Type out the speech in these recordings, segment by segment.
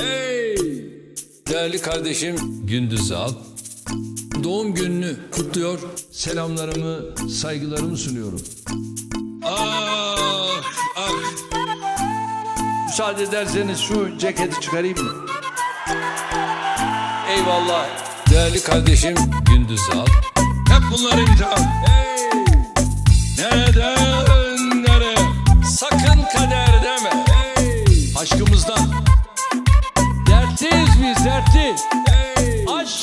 Hey! Değerli kardeşim Gündüz Al. Doğum gününü kutluyor. Selamlarımı, saygılarımı sunuyorum. Ah, ah. Müsaade ederseniz şu ceketi çıkarayım mı? Eyvallah. Değerli kardeşim Gündüz Al. Hep bunlar imtihan. Hey! Neden, nereye? Sakın kader deme. Hey! Aşkımızdan.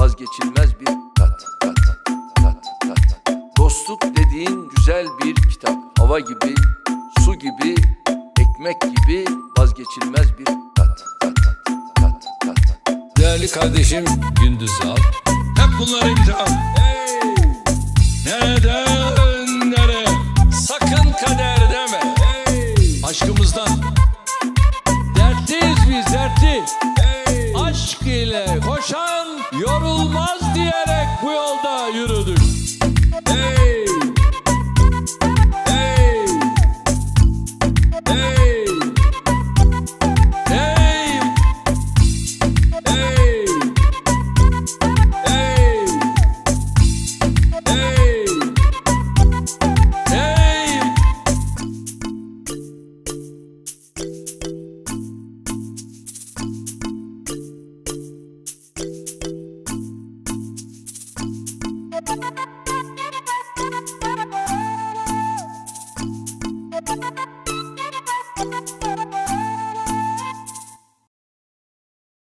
vazgeçilmez bir tat, tat, tat, tat. Dostluk dediğin güzel bir kitap. Hava gibi, su gibi, ekmek gibi vazgeçilmez bir tat, tat, tat, tat. Değerli kardeşim Gündüz Al. Hep bunlar imtihan. Hey! Yorulmaz diyerek bu yolda yürüdük. Hey! Hey! Hey! Thank you.